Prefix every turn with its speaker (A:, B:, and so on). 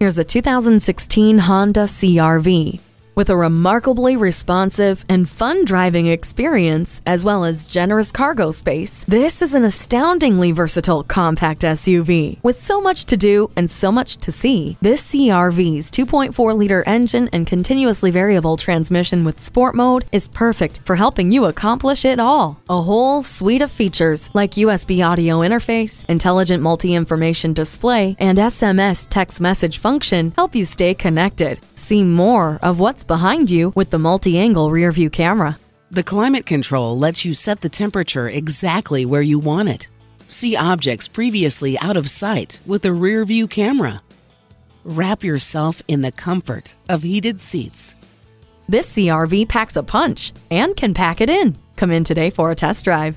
A: Here's a 2016 Honda CRV. With a remarkably responsive and fun driving experience, as well as generous cargo space, this is an astoundingly versatile compact SUV. With so much to do and so much to see, this CRV's 2.4 liter engine and continuously variable transmission with sport mode is perfect for helping you accomplish it all. A whole suite of features like USB audio interface, intelligent multi information display, and SMS text message function help you stay connected. See more of what's behind you with the multi-angle rear view camera.
B: The climate control lets you set the temperature exactly where you want it. See objects previously out of sight with the rear view camera. Wrap yourself in the comfort of heated seats.
A: This CRV packs a punch and can pack it in. Come in today for a test drive.